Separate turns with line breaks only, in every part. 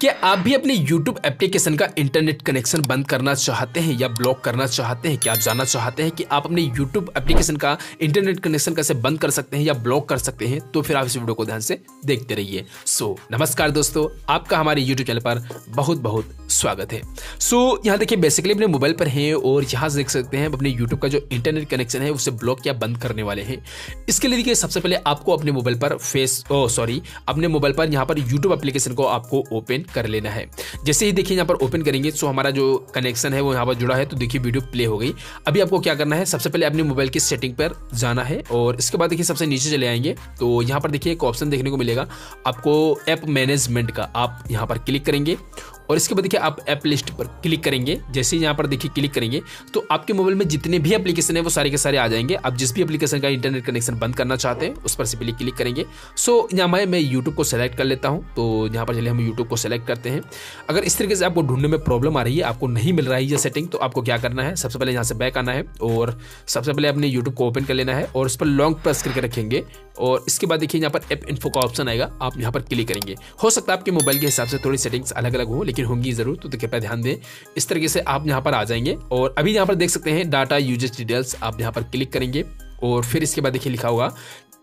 क्या आप भी अपने YouTube एप्लीकेशन का इंटरनेट कनेक्शन बंद करना चाहते हैं या ब्लॉक करना चाहते हैं? क्या आप जानना चाहते हैं कि आप अपने YouTube एप्लीकेशन का इंटरनेट कनेक्शन कैसे बंद कर सकते हैं या ब्लॉक कर सकते हैं? तो फिर आप इस वीडियो को ध्यान से देखते रहिए। सो so, नमस्कार दोस्तों आपका हमारे YouTube चैनल पर बहुत बहुत स्वागत है। सो so, यहाँ देखिए बेसिकली अपने मोबाइल पर हैं और यहाँ देख सकते हैं अपने यूट्यूब का जो इंटरनेट कनेक्शन है उसे ब्लॉक या बंद करने वाले हैं। इसके लिए देखिए सबसे पहले आपको अपने मोबाइल पर फेस सॉरी अपने मोबाइल पर यहाँ पर यूट्यूब एप्लीकेशन को आपको ओपन कर लेना है। जैसे ही देखिए यहाँ पर ओपन करेंगे तो हमारा जो कनेक्शन है वो यहाँ पर जुड़ा है तो देखिए वीडियो प्ले हो गई। अभी आपको क्या करना है, सबसे पहले अपने मोबाइल की सेटिंग पर जाना है और इसके बाद देखिए सबसे नीचे चले आएँगे तो यहाँ पर देखिए एक ऑप्शन देखने को मिलेगा, आपको ऐप मैनेजमेंट का। आप यहाँ पर क्लिक करेंगे और इसके बाद देखिए आप ऐप लिस्ट पर क्लिक करेंगे। जैसे ही यहाँ पर देखिए क्लिक करेंगे तो आपके मोबाइल में जितने भी एप्लीकेशन है, वो सारे के सारे आ जाएँगे। आप जिस भी एप्लीकेशन का इंटरनेट कनेक्शन बंद करना चाहते हैं, उस पर सिंपली क्लिक करेंगे। सो यहाँ मैं मैं यूट्यूब को सेलेक्ट कर लेता हूँ। तो यहाँ पर चलिए हम यूट्यूब को सेलेक्ट करते हैं। अगर इस तरीके से आपको ढूँढने में प्रॉब्लम आ रही है, आपको नहीं मिल रहा है ये सेटिंग तो आपको क्या करना है? सबसे पहले यहाँ से बैक आना है और सबसे पहले अपने यूट्यूब को ओपन कर लेना है और उस पर लॉन्ग प्रेस करके रखेंगे। और इसके बाद देखिए यहाँ पर ऐप इन्फो का ऑप्शन आएगा, आप यहाँ पर क्लिक करेंगे। हो सकता है आपके मोबाइल के हिसाब से थोड़ी सेटिंग्स अलग अलग हो, लेकिन होंगी ज़रूर तो कृपया ध्यान दें। इस तरीके से आप यहाँ पर आ जाएँगे और अभी यहाँ पर देख सकते हैं डाटा यूजेज डिटेल्स आप यहाँ पर क्लिक करेंगे और फिर इसके बाद देखिए लिखा होगा,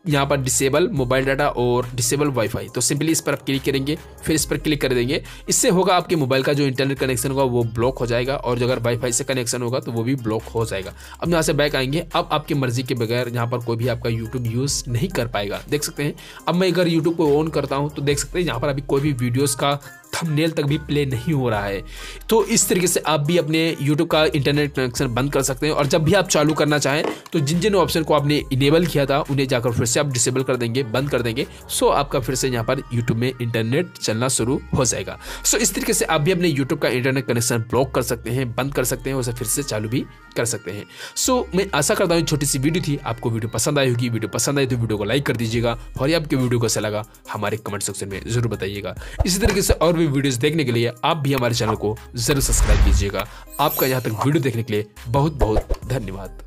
यहाँ पर डिसेबल मोबाइल डाटा और डिसेबल वाईफाई तो सिंपली इस पर आप क्लिक करेंगे, फिर इस पर क्लिक कर देंगे। इससे होगा आपके मोबाइल का जो इंटरनेट कनेक्शन होगा वो ब्लॉक हो जाएगा और जो अगर वाईफाई से कनेक्शन होगा तो वो भी ब्लॉक हो जाएगा। अब यहाँ से बैक आएँगे, अब आपकी मर्ज़ी के बगैर यहाँ पर कोई भी आपका यूट्यूब यूज़ नहीं कर पाएगा। देख सकते हैं, अब मैं अगर यूट्यूब को ऑन करता हूँ तो देख सकते हैं यहाँ पर अभी कोई भी वीडियोज़ का थंबनेल तक भी प्ले नहीं हो रहा है। तो इस तरीके से आप भी अपने यूट्यूब का इंटरनेट कनेक्शन बंद कर सकते हैं और जब भी आप चालू करना चाहें तो जिन जिन ऑप्शन को आपने इनेबल किया था, उन्हें जाकर फिर से आप डिसेबल कर देंगे, बंद कर देंगे। सो आपका फिर से यहाँ पर यूट्यूब में इंटरनेट चलना शुरू हो जाएगा। सो इस तरीके से आप भी अपने यूट्यूब का इंटरनेट कनेक्शन ब्लॉक कर सकते हैं, बंद कर सकते हैं, उसे फिर से चालू भी कर सकते हैं। सो मैं आशा करता हूँ छोटी सी वीडियो थी, आपको वीडियो पसंद आई होगी। वीडियो पसंद आई तो वीडियो को लाइक कर दीजिएगा और ये आपके वीडियो कैसा लगा, हमारे कमेंट सेक्शन में ज़रूर बताइएगा। इसी तरीके से और भी वीडियोस देखने के लिए आप भी हमारे चैनल को ज़रूर सब्सक्राइब कीजिएगा। आपका यहाँ तक वीडियो देखने के लिए बहुत बहुत धन्यवाद।